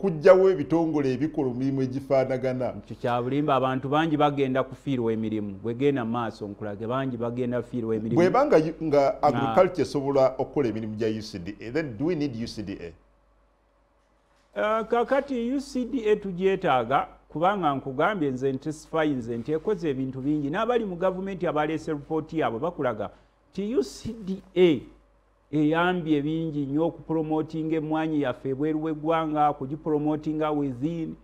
okugjawo ebitongole ebikola emirimu egifaanagana. Ekyo kyabulimba abantu bangi bagenda kufiirwa emirimu. Bwegenda mu maaso nkulage bangi bagenda kufiirwa emirimu. Bweba nga, nga agriculture esobola okukola emirimu gya ucda then do we need ucda Uh, kakati ucda tugyetaaga kubanga nkugambye nze ntesify nze nti ekoze ebintu bingi. N'abali mu gavumenti abaleese ripooti yaabwe bakulaga ti ucda eyambye bingi nnyo okupromotinga emwanyi yaffe ebweru w'eggwanga kugipromotinga within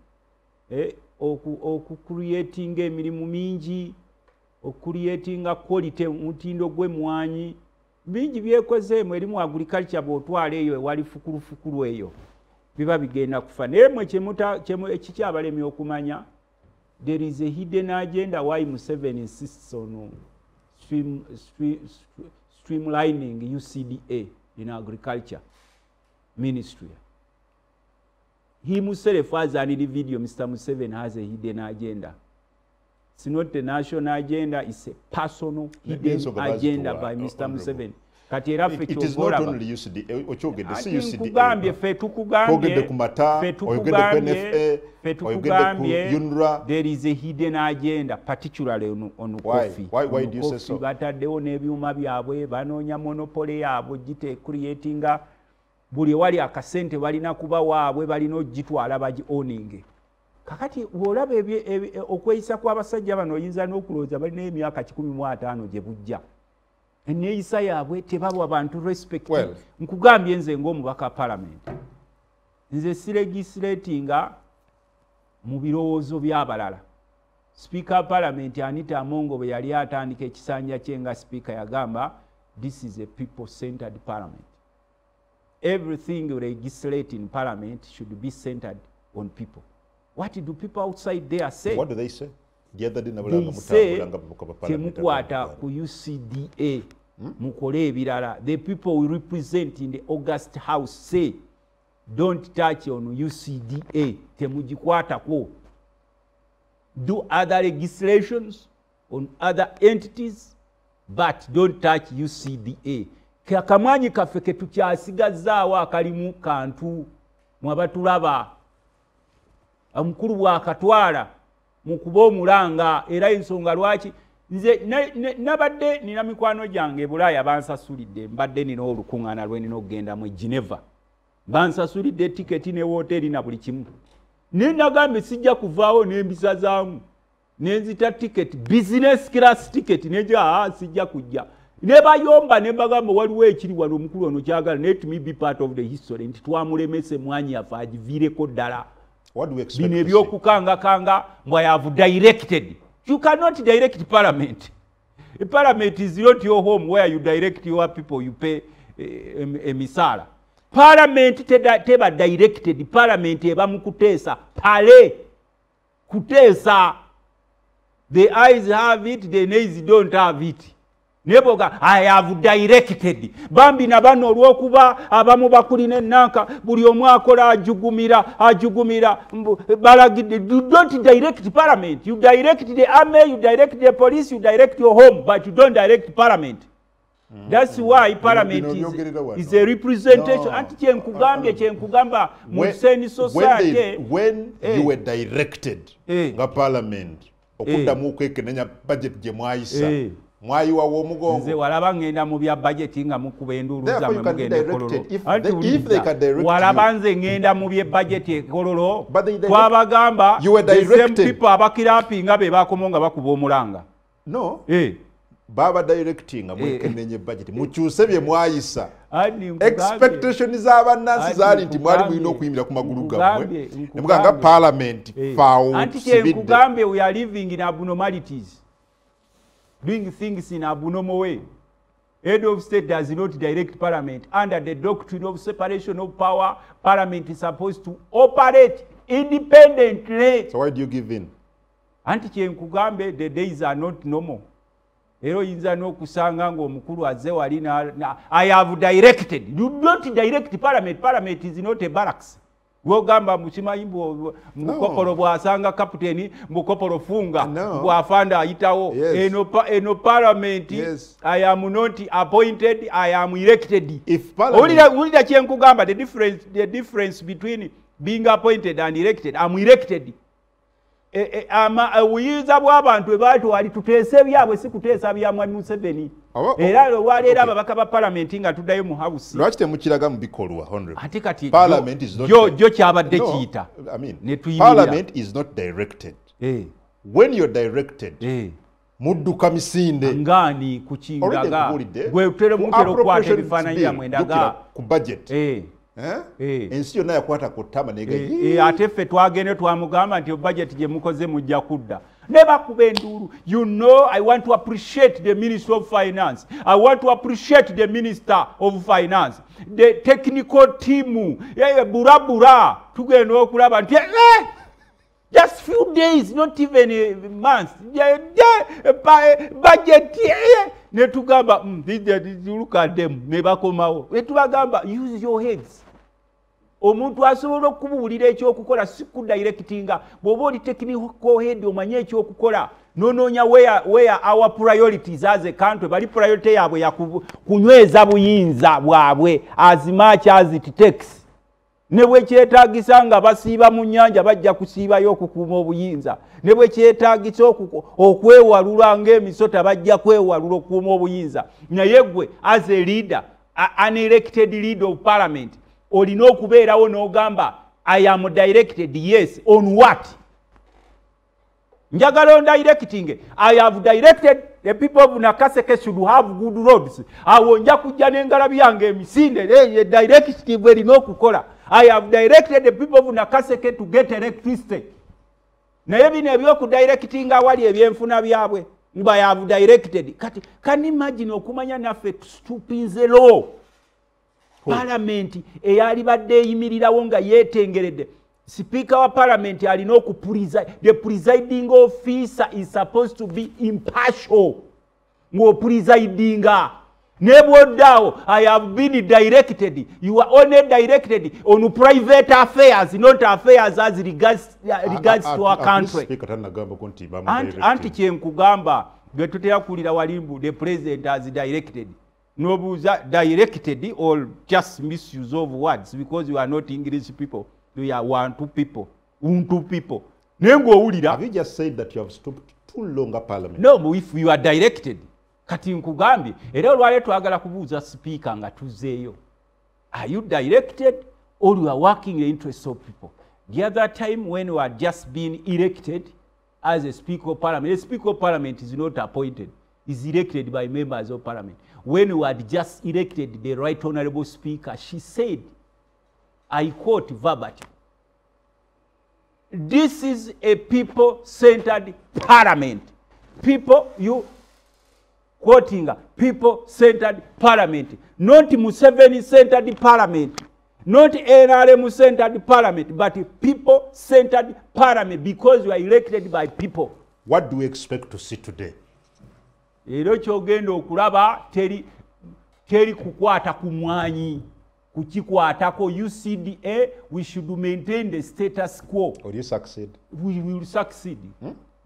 eh, oku- okucreatinga emirimu mingi okucreatinga quality mutindo gw'emwanyi bingi byekozeemu erimu agriculture bw'otwala eyo ewali fukulufukulu eyo. Biba bigenda kufa. Naye mwe ekikyabalemi okumanya there is a hidden agenda why Museveni insists on stream, stream, streamlining UCDA in agriculture ministry. He himself has an individual, Mr. Museveni has a hidden agenda. It's not a national agenda, it's a personal hidden Y'ensonga lwaki agenda by Mr. honorable. Kati era ffe It- it is kyova not olaba. only ucda okyogedde si Ati ucda nkugambye ffe tukugambye there is a hidden agenda particularly on, coffee bataddewo n'ebyuma byabwe banoonya monopole yaabwe gite creatinga buli ewali akasente balina kuba waabwe balina ogitwala bagi owning kakati bw'olaba okweyisa kw'abasajja bano oyinza n'okulowooza balina emyaka kikumi mu ataano gye bujja eneeyisa yaabwe tebabwa bantu respect. Nkugambye nze ng'omubaka palamenti nze siregisiratinga mu birowoozo by'abalala sipiika wa palamenti anita amongo bwe yali atandika ekisanja kye nga sipiika yagamba this is a people centered parliament. Everything we legislate in parliament should be centered on people. What do people outside there say? What do they say? Temukwata ku ucda mukole ebirala. The people we represent in the august house say don't touch on ucda temugikwatako. Do other legislations on other entities but don't touch ucda akamwanyi kaffe ke tukyasigazaawo akalimu kantu mwabatulaba. Omukulu bwakatwala mu kuba omulanga era ensonga lwaki nze nabadde nina mikwano gyange e bulaaya bansasulidde mbadde nina olukuŋŋaana lwe nina okugendamu e geneva. Bansasulidde tiketi ne woteeri na buli kimu. Naye nagambye sijja kuvaawo n'embisazaamu nenzita tiketi business class tiketi neja aa sijja kujja. Ne bayomba ne bagamba waliwo ekiri wano omukulu ono kyagala naye to me be part of the history. Nti twamulemesa emwanyi yaffe agiviireko ddala. Bino ebyokukangakanga mbwe have directed you cannot direct parliament. A parliament is not your home where you direct your people you pay eh, em- emisaala parliament teda- teba directed parliament eba mu kuteesa pale kuteesa the eyes have it the nays don't have it naye boga i have directed bambi na bano olw'okuba abamu bakulina enanka buli omu akola ajugumira ajugumira balagidde you don't direct parliament you direct the army you direct the police you direct your home but you don't direct parliament That's why parliament is, is a representation. No. Anti kyenkugambye kyenkugamba mu Seni when, they, society. when Eh. you were directed Eh. nga parliament okuddamu okwekenenya budget gye mwayisa Eh. Mwayiwawo nze omugongo walaba ngenda mu bya bajeti nga mukuba can be mugenda ekololo. walaba nze ngenda mu byebajeti ekololo. But they direct- twabagamba people abakirampinga be bakomo nga bakuba omulanga. No. Eh, baba directinga mwekenenye budget. Mukyuse bye mwayisa. Expectation z'abannansi zaali nti mwali mulina okuyimira ku magulu gammwe. Nkugambye- nemuganga parliament Eh, faawo anti tusibidde kyenkugambye we are living in abnormalities doing things in abnormal way. Head of state does not direct parliament. Under the doctrine of separation of power parliament is supposed to operate independently. So why do you give in? Anti kyenkugambe the days are not normal. Era oyinza n'okusanga ng'omukulu azze wali i have directed. You don't direct parliament. Parliament is not a barracks gwogamba mukimanyi mukopolo bw'asanga kaputeni mbukopolo funga bw'afanda ayitawo. Eno, pa- eno parliament Yes. i am not appointed i am elected. If parliament Wulira- wulira kyenkugamba the difference, the difference between being appointed and elected am elected. E- e, ama- obuyinza bw'abantu bwe batwali tuteese byabwe si kuteesa bya mwami museveni era olwaleero ababaka ba palamenti nga tuddayo mu hawusi. Lwaki temukiraga mu bikolwa ate kati jo kyabadde kiyita. Eh, when you're directed eh. mudduka misinde. Ngaani ku kindaga gwe ku mutera okukwata ebifaananyi jjukira ndaga. ku budget. Eh, ensi yonna yakwata ku ttama nega ate ffe twagende twamugamba nti budget gye mukoze mujja kudda ne bakuba enduulu you know i want to appreciate the minister of finance. I want to appreciate the minister of finance. The technical team. Eh, burabura tugenda okulaba nti eh, just few days not even a month. Yeah, yeah, budget yeah. ne tugamba mm, look at them. Use your heads omuntu asobola okubuulira ekyokukola si kudirectinga bw'oba oli head omanye ekyokukola nonoonya where, our priorities as a country bali priority yaabwe ya kubu- kunyweza buyinza bwabwe as much as it takes. Ne bwe kyetaagisa nga basiiba mu nnyanja bajja kusiibayo okukuuma obuyinza. Ne bwe kyetaagisa okuku- okwewalula ng'emisota bajja kwewalula okukuuma obuyinza. Naye gwe as a leader a- unelected leader of parliament olina okubeerawo n'ogamba i am directed yes on what? Njagala ondirecting i have directed the people of nakaseke should have good roads. Awo nja kujja n'engalabi yange emisinde eye directive erina okukola i have directed the people of nakaseke to get electricity. Naye bino ebyokudirecting awali ebyenfuna byabwe nga i have directed. Kati can imagine okumanya naffe tupinze law palamenti eyalibadde eyimirirawo nga yeetengeredde. Sipiika wa palamenti alina okupuliza the presiding officer is supposed to be impartial. Ng'opulizaidinga. Nebwoddaawo i have been directed. You are only directed on private affairs not affairs as regards, regards to our country. anti kyenkugamba gwe tutera kuwulira walimbu the president has directed nobuuza directed or just misuse of words because you are not english people. You are wantu people. Untu people. Naye ng'owulira have you just said that you have stopped too long a parliament? No if you are directed kati nkugambye era olwaleero twagala kubuuza sipiika nga tuzzeeyo are you directed or you are working in the interest of people? The other time when you are just being elected as a speaker of parliament a speaker of parliament is not appointed is elected by members of parliament. When you had just elected the right honorable speaker she said i quote verbatim this is a people centered parliament. People you quoting people centered parliament. Not museveni centered parliament not nrm centered parliament but people centered parliament because you are elected by people. What do we expect to see today era kyogenda okulaba teri teri kukwata ku mwanyi. Kukikwatako ucda we should maintain the status quo. Will you succeed. We will succeed.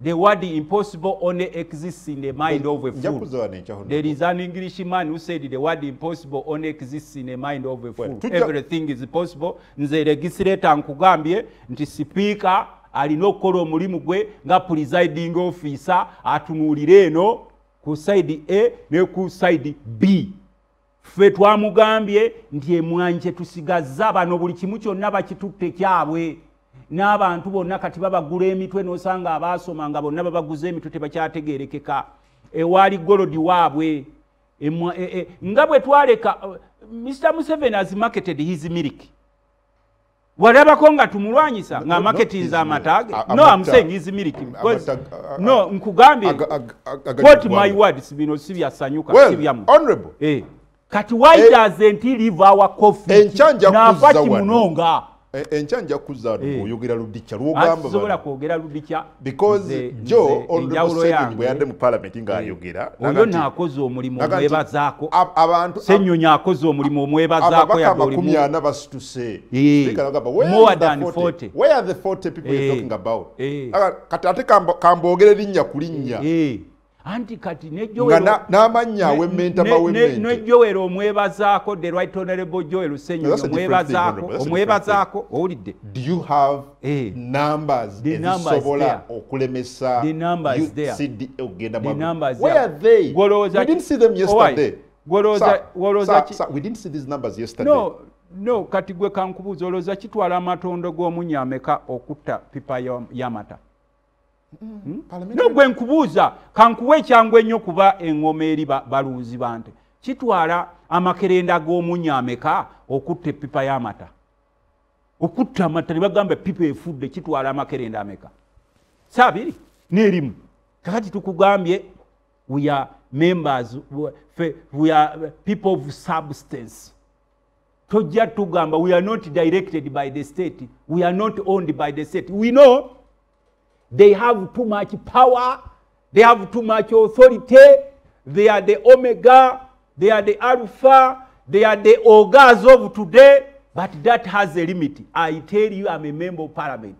The word impossible only exists in the mind of a fool. There is an English man who said the word impossible only exists in the mind of a fool. Well, Everything is possible. Nze legislator nkugambye nti sipiika alina okukola omulimu gwe nga presiding officer atunuulire eno ku side A ne ku side B. Ffe twamugambye nti emwanyi kye tusigazza bano buli kimu kyonna bakitutte kyabwe. N'abantu bonna kati babagula emitwe n'osanga abaasoma nga bonna babaguza emitwe tebakyategeerekeka. Ewaali golodi waabwe e- e- nga bwe twaleka uh, mr museveni has marketed his milk walabako nga tumulwanyisa No, nga no, amaketinza not his amataage milk. A- no amata- i'm saying his milk because amata- a- no nkugambye Aga- aga- aga- quote my agagibwamu. words bino si byasanyuka si well byamu honorable Eh, kati why Eh, doesn't he leave our coffee Enkyanja n'ava kuzza wano. E- enkya nja kuzza wano Eh. bw'oyogera ludikya Ati lwogamba tusobola bano. kwogera ludikya because jo yange bwe yadde mu parliament ng'ayogera oyo naga nti- naakoze omulimu omwebazaako ab- abantu senyonyi akoze omulimu omwebazaako amakumi ana basituse Eh. Speaker agamba, where More is the than 40? 40? Where are the 40 people you're Eh. talking about Eh. Aga- kati ate kambo- kamboogere linnya ku linnya Eh, anti kati n'amannya awemmenta mawemmente nejowero omwebazaako the right honorable joel thing, omwebazaako omwebazaako owulidde. Do you have Eh. numbers ezisobola okulemesa no kati gwe kankubuuza olowooza kitwala amatondo g'omunyameka okutta pipa y'amata Parliamentary- no gwe nkubuuza kankuwa ekyangu ennyo kuba eŋŋoma eri ba- baluuzi bante. Kitwala amakerenda g'omunyameka okutta epipa y'amata? Okutta amata ne bagamba epipa efudde kitwala amakerenda ameka? Saabiri n'erimu. Kakati tukugambye we are members we are people of substance. Tojja tugamba we are not directed by the state we are not owned by the state. We know they have too much power. They have too much authority. They are the omega. They are the alpha. They are the ogas of today. But that has a limit. I tell you i'm a member of parliament